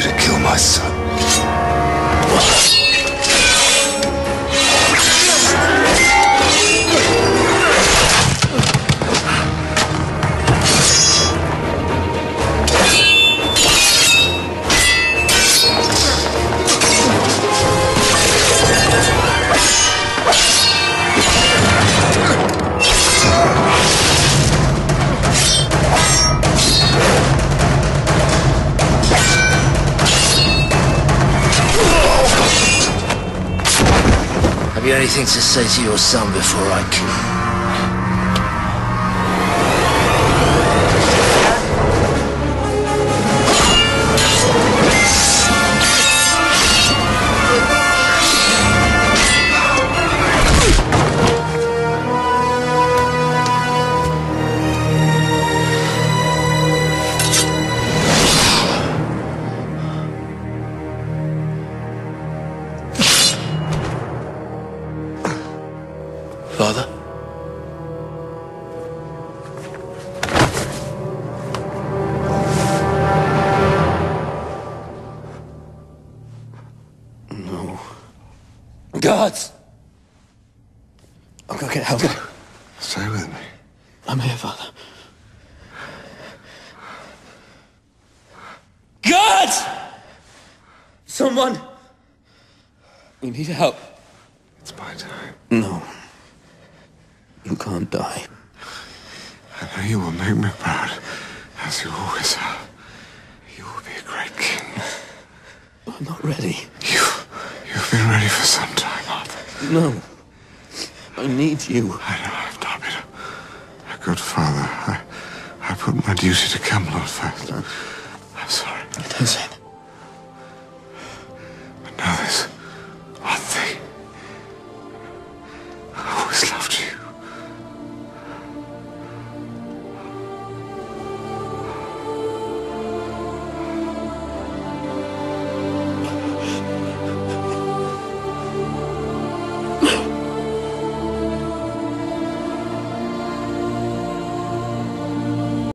to kill my son. Have you anything to say to your son before I kill? Father? No. Guards! I'll go get help. Stay with me. I'm here, Father. Guards! Someone! We need help. It's my time. No. You can't die. I know you will make me proud, as you always have. You will be a great king. I'm not ready. You, you've been ready for some time, Arthur. No. I need you. I know I've not been a, a good father. I, I put my duty to Camelot first. I'm sorry. Don't say that. But now there's one thing. I always loved you.